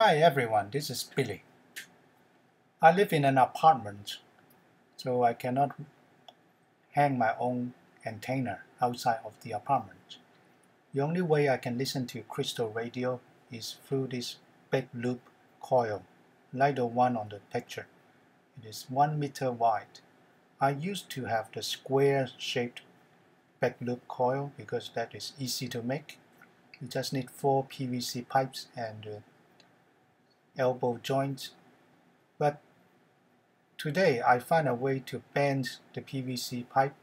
Hi everyone, this is Billy. I live in an apartment, so I cannot hang my own antenna outside of the apartment. The only way I can listen to crystal radio is through this big loop coil, like the one on the picture. It is one meter wide. I used to have the square shaped big loop coil because that is easy to make. You just need four PVC pipes and uh, elbow joints. But today I find a way to bend the PVC pipe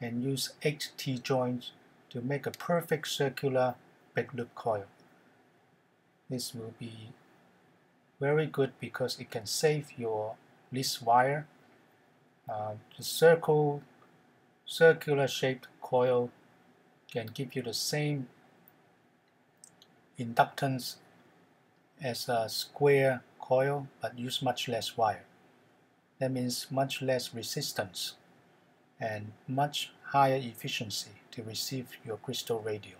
and use 8 T-joints to make a perfect circular big loop coil. This will be very good because it can save your least wire. Uh, the circle, circular shaped coil can give you the same inductance as a square coil but use much less wire. That means much less resistance and much higher efficiency to receive your crystal radio.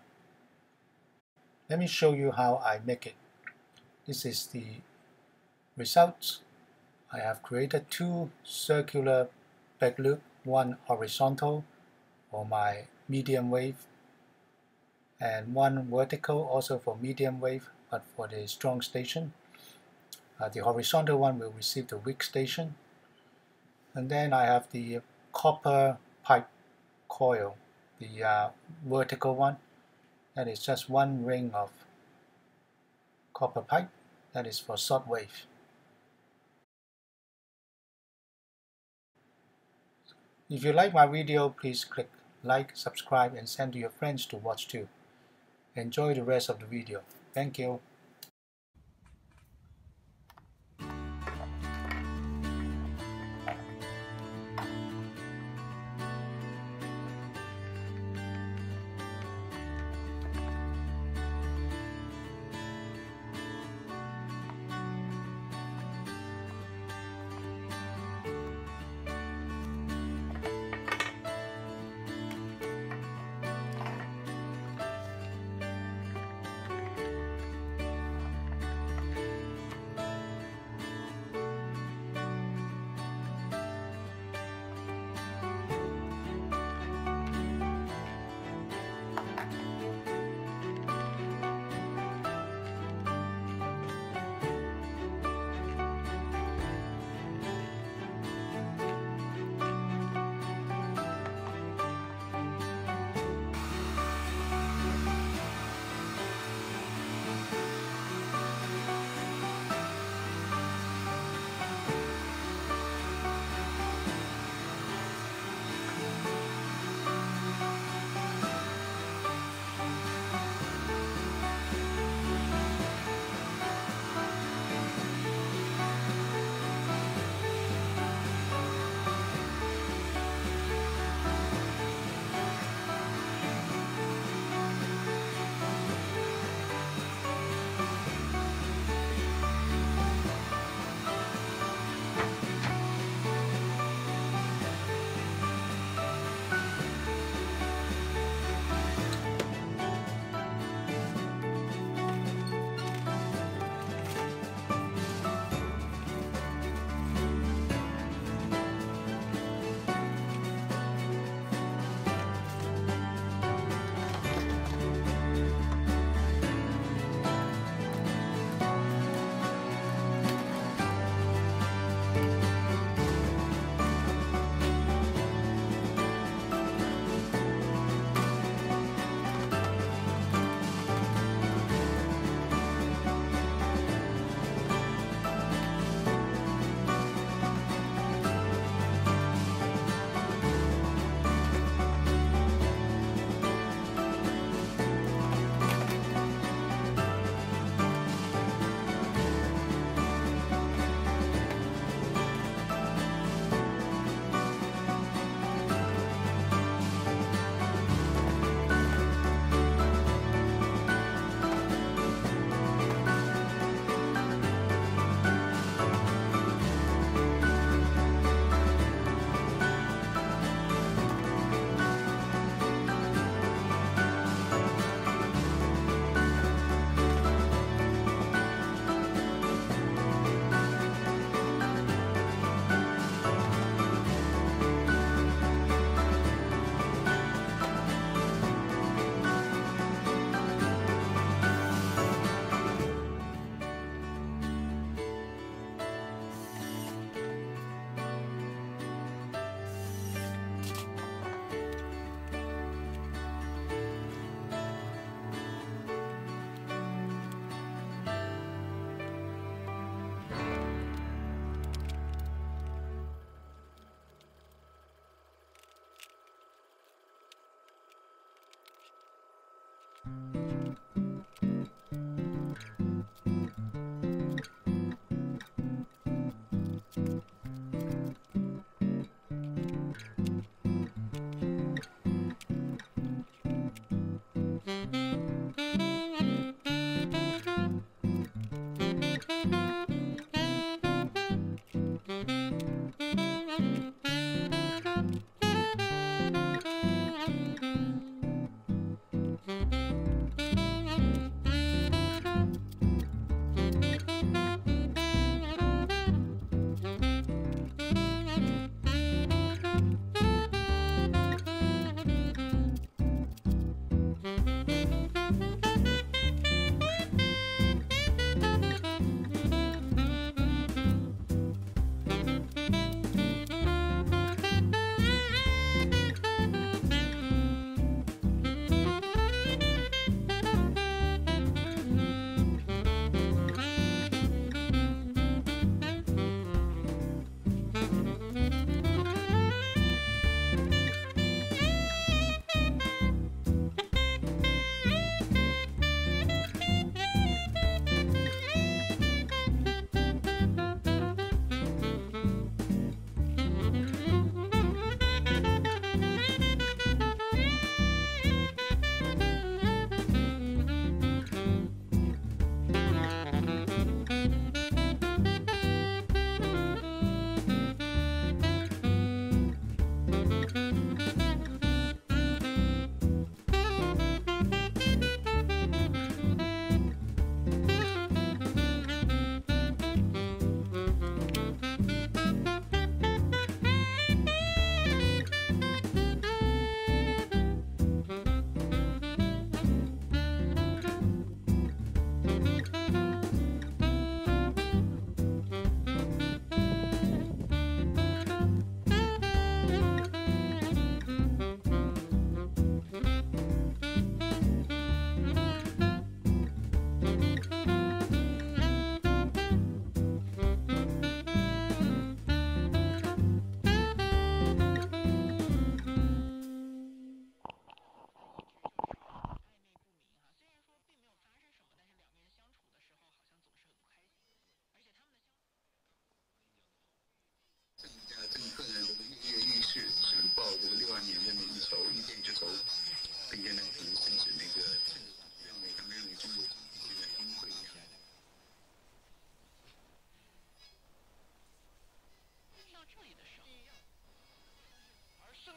Let me show you how I make it. This is the results. I have created two circular big loop, one horizontal for my medium wave and one vertical also for medium wave but for the strong station. Uh, the horizontal one will receive the weak station and then I have the copper pipe coil, the uh, vertical one that is just one ring of copper pipe that is for short wave. If you like my video, please click like, subscribe and send to your friends to watch too. Enjoy the rest of the video. Thank you.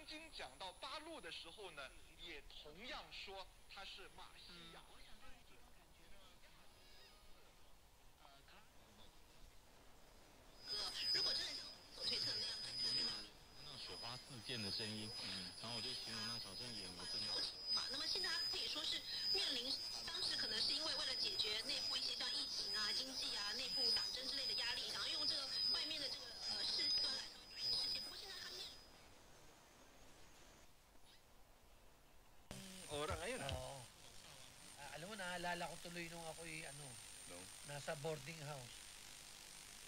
经讲到八路的时候呢，也同样说他是马西亚。如果真的走推测那样的那种雪花四溅的声音，嗯，然后我就形容那小镇眼我真的。嘛，那么现在可以说是面临当时可能是因为为了解决内部一些像疫情啊、经济啊、内部党 naalala ko tuloy nung ako'y ano, No? nasa boarding house.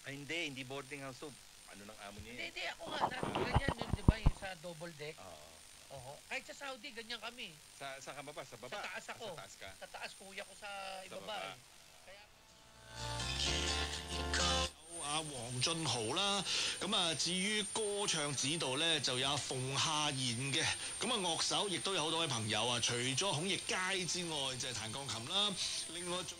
Ay, hindi. Hindi boarding house to. Ano ng amo niya Hindi, hindi, ako nga, na, ganyan yun, di ba, yung sa double deck. Oo. Oo. Kahit sa Saudi, ganyan kami. Sa, sa ka ba ba? Sa baba? Sa taas ako. Sa taas ka? Sa taas, kuya ko sa Sa ibaba. baba. eh. Kaya, 阿黄俊豪啦，咁啊至于歌唱指导咧，就有阿冯夏贤嘅，咁啊乐手亦都有好多位朋友啊，除咗孔奕佳之外，就系弹钢琴啦，另外仲。